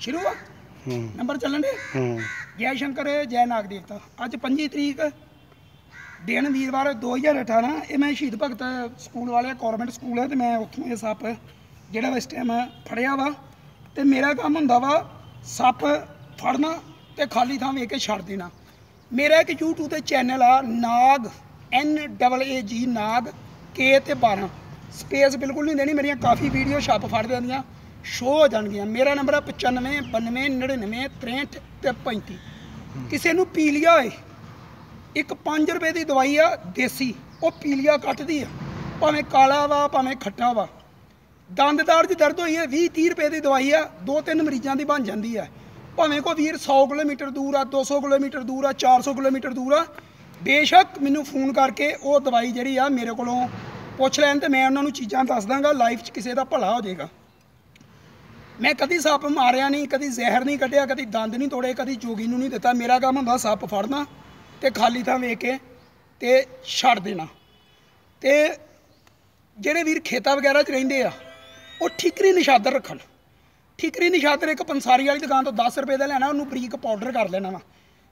ਸ਼ੁਰੂ ਆ। ਹੂੰ। ਨੰਬਰ ਚੱਲਣ ਦੇ। ਹੂੰ। ਜੈ ਸ਼ੰਕਰ ਜੈ ਨਾਗ ਦੇਵਤਾ। ਅੱਜ 25 ਤਰੀਕ ਦਿਨ ਵੀਰਵਾਰ 2018 ਇਹ ਮੈਂ ਸ਼ਹੀਦ ਭਗਤ ਸਕੂਲ ਵਾਲੇ ਗੌਰਮੈਂਟ ਸਕੂਲ ਹੈ ਤੇ ਮੈਂ ਉੱਥੋਂ ਇਹ ਸੱਪ ਜਿਹੜਾ ਇਸ ਟਾਈਮ ਫੜਿਆ ਵਾ। ਤੇ ਮੇਰਾ ਕੰਮ ਹੁੰਦਾ ਵਾ ਸੱਪ ਫੜਨਾ ਤੇ ਖਾਲੀ ਥਾਂ ਵੇਖ ਕੇ ਛੱਡ ਦੇਣਾ। ਮੇਰਾ ਇੱਕ YouTube ਤੇ ਚੈਨਲ ਆ ਨਾਗ N ਡਬਲ ਏ ਜੀ ਨਾਗ K ਤੇ 12 ਸਪੇਸ ਬਿਲਕੁਲ ਨਹੀਂ ਦੇਣੀ ਮੇਰੀਆਂ ਕਾਫੀ ਵੀਡੀਓ ਛੱਪ ਫੜ ਦਿੰਦੀਆਂ। ਸ਼ੋ ਹੋ ਜਾਣਗੀਆਂ। ਮੇਰਾ ਨੰਬਰ ਆ 95 92 99 63 ਤੇ 35 ਕਿਸੇ ਨੂੰ ਪੀਲੀਆ ਹੋਏ ਇੱਕ 5 ਰੁਪਏ ਦੀ ਦਵਾਈ ਆ, ਦੇਸੀ। ਉਹ ਪੀਲੀਆ ਕੱਟਦੀ ਆ। ਭਾਵੇਂ ਕਾਲਾ ਵਾ, ਭਾਵੇਂ ਖੱਟਾ ਵਾ। ਦੰਦਦਾਰ 'ਚ ਦਰਦ ਹੋਈ ਹੈ 20 30 ਰੁਪਏ ਦੀ ਦਵਾਈ ਆ, ਦੋ, ਤਿੰਨ ਮਰੀਜ਼ਾਂ ਦੀ ਬਣ ਜਾਂਦੀ ਆ। ਭਾਵੇਂ ਕੋਈ ਵੀਰ 100 ਕਿਲੋਮੀਟਰ ਦੂਰ ਆ 200 ਕਿਲੋਮੀਟਰ ਦੂਰ ਆ 400 ਕਿਲੋਮੀਟਰ ਦੂਰ ਆ, ਬੇਸ਼ੱਕ ਮੈਨੂੰ ਫੋਨ ਕਰਕੇ ਉਹ ਦਵਾਈ ਜਿਹੜੀ ਆ ਮੇਰੇ ਕੋਲੋਂ ਪੁੱਛ ਲੈਣ ਤੇ ਮੈਂ ਉਹਨਾਂ ਨੂੰ ਚੀਜ਼ਾਂ ਦੱਸ ਦਾਂਗਾ ਲਾਈਫ 'ਚ ਕਿਸੇ ਦਾ ਭਲਾ ਹੋ ਜਾਏਗਾ। ਮੈਂ ਕਦੀ ਸੱਪ ਮਾਰਿਆ ਨਹੀਂ, ਕਦੀ ਜ਼ਹਿਰ ਨਹੀਂ ਕੱਢਿਆ, ਕਦੀ ਦੰਦ ਨਹੀਂ ਤੋੜੇ, ਕਦੀ ਜੋਗੀ ਨੂੰ ਨਹੀਂ ਦਿੱਤਾ। ਮੇਰਾ ਕੰਮ ਹੁੰਦਾ ਸੱਪ ਫੜਨਾ ਤੇ ਖਾਲੀ ਥਾਂ ਵੇਖ ਕੇ ਤੇ ਛੱਡ ਦੇਣਾ। ਤੇ ਜਿਹੜੇ ਵੀਰ ਖੇਤਾਂ ਵਗੈਰਾ 'ਚ ਰਹਿੰਦੇ ਆ, ਉਹ ਠਿਕਰੀ ਨਿਸ਼ਾਦਰ ਰੱਖਣ। ਠਿਕਰੀ ਨਿਸ਼ਾਦਰ ਇੱਕ ਪੰਸਾਰੀ ਵਾਲੀ ਦੁਕਾਨ ਤੋਂ 10 ਰੁਪਏ ਦਾ ਲੈਣਾ, ਉਹਨੂੰ ਬਰੀਕ ਪਾਊਡਰ ਕਰ ਲੈਣਾ ਵਾ।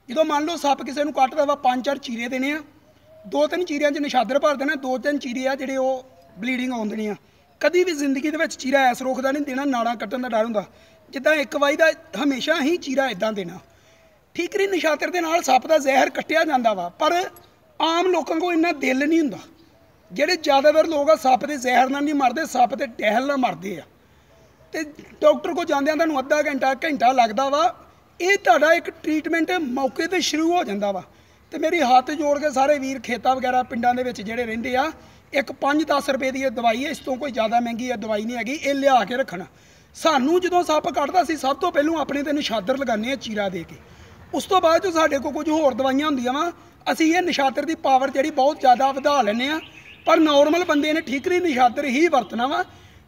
ਜਦੋਂ ਮੰਨ ਲਓ ਸੱਪ ਕਿਸੇ ਨੂੰ ਕੱਟਦਾ ਵਾ, ਪੰਜ ਚਾਰ ਚੀਰੇ ਦੇਣੇ ਆ, ਦੋ ਤਿੰਨ ਚੀਰਿਆਂ 'ਚ ਨਿਸ਼ਾਦਰ ਭਰ ਦੇਣਾ, ਦੋ ਤਿੰਨ ਚੀਰੇ ਆ ਜਿਹੜੇ ਉਹ ਬਲੀਡਿੰਗ ਆਉਂਦਣੀ ਆ। ਕਦੀ ਵੀ ਜ਼ਿੰਦਗੀ ਦੇ ਵਿੱਚ ਚੀਰਾ ਐਸ ਰੋਕਦਾ ਨਹੀਂ, ਦੇਣਾ ਨਾੜਾਂ ਕੱਟਣ ਦਾ ਡਰ ਹੁੰਦਾ। ਜਿੱਦਾਂ ਇੱਕ ਵਾਰੀ ਦਾ ਹਮੇਸ਼ਾ ਹੀ ਚੀਰਾ ਇਦਾਂ ਦੇਣਾ। ਠੀਕਰੀ ਨਿਸ਼ਾਤਰ ਦੇ ਨਾਲ ਸੱਪ ਦਾ ਜ਼ਹਿਰ ਕੱਟਿਆ ਜਾਂਦਾ ਵਾ, ਪਰ ਆਮ ਲੋਕਾਂ ਕੋਲ ਇੰਨਾ ਦਿਲ ਨਹੀਂ ਹੁੰਦਾ। ਜਿਹੜੇ ਜ਼ਿਆਦਾਤਰ ਲੋਕ ਆ, ਸੱਪ ਦੇ ਜ਼ਹਿਰ ਨਾਲ ਨਹੀਂ ਮਰਦੇ, ਸੱਪ ਦੇ ਟਹਿਲ ਨਾਲ ਮਰਦੇ ਆ। ਤੇ ਡਾਕਟਰ ਕੋ ਜਾਂਦਿਆਂ ਤੁਹਾਨੂੰ ਅੱਧਾ ਘੰਟਾ ਘੰਟਾ ਲੱਗਦਾ ਵਾ, ਇਹ ਤੁਹਾਡਾ ਇੱਕ ਟ੍ਰੀਟਮੈਂਟ ਮੌਕੇ ਤੇ ਸ਼ੁਰੂ ਹੋ ਜਾਂਦਾ ਵਾ। ਤੇ ਮੇਰੀ ਹੱਥ ਜੋੜ ਕੇ ਸਾਰੇ ਵੀਰ ਖੇਤਾਂ ਵਗੈਰਾ ਪਿੰਡਾਂ ਦੇ ਵਿੱਚ ਜਿਹੜੇ ਰਹਿੰਦੇ ਆ ਇੱਕ 5-10 ਰੁਪਏ ਦੀ ਇਹ ਦਵਾਈ ਹੈ, ਇਸ ਤੋਂ ਕੋਈ ਜ਼ਿਆਦਾ ਮਹਿੰਗੀ ਇਹ ਦਵਾਈ ਨਹੀਂ ਹੈਗੀ, ਇਹ ਲਿਆ ਕੇ ਰੱਖਣਾ। ਸਾਨੂੰ ਜਦੋਂ ਸੱਪ ਕੱਢਦਾ ਸੀ, ਸਭ ਤੋਂ ਪਹਿਲਾਂ ਆਪਣੇ ਤੇ ਨਿਸ਼ਾਦਰ ਲਗਾਉਂਦੇ ਆ ਚੀਰਾ ਦੇ ਕੇ। ਉਸ ਤੋਂ ਬਾਅਦ ਜੋ ਸਾਡੇ ਕੋਲ ਕੁਝ ਹੋਰ ਦਵਾਈਆਂ ਹੁੰਦੀਆਂ ਵਾ, ਅਸੀਂ ਇਹ ਨਿਸ਼ਾਦਰ ਦੀ ਪਾਵਰ ਜਿਹੜੀ ਬਹੁਤ ਜ਼ਿਆਦਾ ਵਧਾ ਲੈਂਦੇ ਆ ਪਰ ਨਾਰਮਲ ਬੰਦੇ ਨੇ ਠੀਕਰੀ ਨਿਸ਼ਾਦਰ ਹੀ ਵਰਤਣਾ ਵਾ।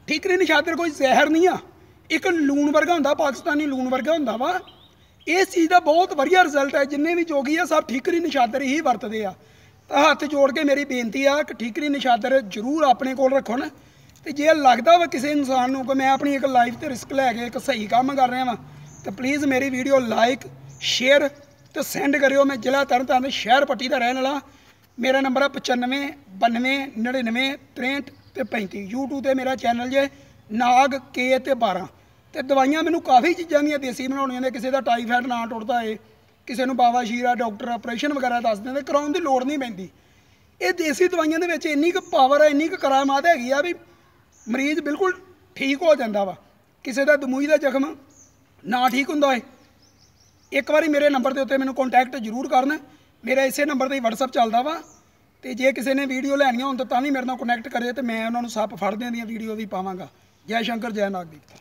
ਠੀਕਰੀ ਨਿਸ਼ਾਦਰ ਕੋਈ ਜ਼ਹਿਰ ਨਹੀਂ ਆ। ਇੱਕ ਲੂਣ ਵਰਗਾ ਹੁੰਦਾ, ਪਾਕਿਸਤਾਨੀ ਲੂਣ ਵਰਗਾ ਹੁੰਦਾ ਵਾ। ਇਸ ਚੀਜ਼ ਦਾ ਬਹੁਤ ਵਧੀਆ ਰਿਜ਼ਲਟ ਹੈ, ਜਿੰਨੇ ਵੀ ਜੋਗੀ ਆ, ਸਭ ਠੀਕਰੀ ਨਿਸ਼ਾਦਰ ਹੀ ਵਰਤਦੇ ਆ। ਤਾਂ ਹੱਥ ਜੋੜ ਕੇ ਮੇਰੀ ਬੇਨਤੀ ਆ ਕਿ ਠੀਕਰੀ ਨਿਸ਼ਾਦਰ ਜ਼ਰੂਰ ਆਪਣੇ ਕੋਲ ਰੱਖਣ ਤੇ ਜੇ ਲੱਗਦਾ ਵਾ ਕਿਸੇ ਇਨਸਾਨ ਨੂੰ ਕਿ ਮੈਂ ਆਪਣੀ ਇੱਕ ਲਾਈਫ ਤੇ ਰਿਸਕ ਲੈ ਕੇ ਇੱਕ ਸਹੀ ਕੰਮ ਕਰ ਰਿਹਾ ਵਾਂ, ਤਾਂ ਪਲੀਜ਼ ਮੇਰੀ ਵੀਡੀਓ ਲਾਈਕ ਸ਼ੇਅਰ ਤੇ ਸੈਂਡ ਕਰਿਓ। ਮੈਂ ਜ਼ਿਲ੍ਹਾ ਤਰਨਤਾਰਨ ਸ਼ਹਿਰ ਪੱਟੀ ਦਾ ਰਹਿਣ ਵਾਲਾ। ਮੇਰਾ ਨੰਬਰ ਆ 95 92 99 63 ਤੇ 35 YouTube ਤੇ ਮੇਰਾ ਚੈਨਲ ਜੇ ਨਾਗ ਕੇ ਤੇ 12 ਤੇ ਦਵਾਈਆਂ ਮੈਨੂੰ ਕਾਫੀ ਚੀਜ਼ਾਂ ਦੀਆਂ ਦੇਸੀ ਬਣਾਉਣੀਆਂ ਨੇ, ਕਿਸੇ ਦਾ ਟਾਈਫਾਇਡ ਨਾ ਟੁੱਟਦਾ ਏ ਕਿਸੇ ਨੂੰ ਬਾਬਾ ਸ਼ੀਰਾ, ਡਾਕਟਰ, ਆਪਰੇਸ਼ਨ ਵਗੈਰਾ ਦੱਸ ਦਿੰਦੇ, ਕਰਾਉਣ ਦੀ ਲੋੜ ਨਹੀਂ ਪੈਂਦੀ। ਇਹ ਦੇਸੀ ਦਵਾਈਆਂ ਦੇ ਵਿੱਚ ਇੰਨੀ ਕੁ ਪਾਵਰ ਹੈ ਇੰਨੀ ਕੁ ਕਰਾਮਾਤ ਹੈਗੀ ਆ ਵੀ ਮਰੀਜ਼ ਬਿਲਕੁਲ ਠੀਕ ਹੋ ਜਾਂਦਾ ਵਾ। ਕਿਸੇ ਦਾ ਦਮੂਈ ਦਾ ਜ਼ਖਮ ਨਾ ਠੀਕ ਹੁੰਦਾ ਏ ਇੱਕ ਵਾਰੀ ਮੇਰੇ ਨੰਬਰ ਦੇ ਉੱਤੇ ਮੈਨੂੰ ਕੰਟੈਕਟ ਜ਼ਰੂਰ ਕਰਨ। ਮੇਰਾ ਇਸੇ ਨੰਬਰ ਤੇ ਹੀ WhatsApp ਚੱਲਦਾ ਵਾ, ਤੇ ਜੇ ਕਿਸੇ ਨੇ ਵੀਡੀਓ ਲੈਣੀਆਂ ਹੋਣ ਤਾਂ ਤਾਂ ਵੀ ਮੇਰੇ ਨਾਲ ਕਨੈਕਟ ਕਰੇ ਤੇ ਮੈਂ ਉਹਨਾਂ ਨੂੰ ਸੱਪ ਫੜਦਿਆਂ ਦੀਆਂ ਵੀਡੀਓ ਵੀ ਪਾਵਾਂਗਾ। ਜੈ ਸ਼ੰਕਰ, ਜੈ ਨਾਗਦੀਪ।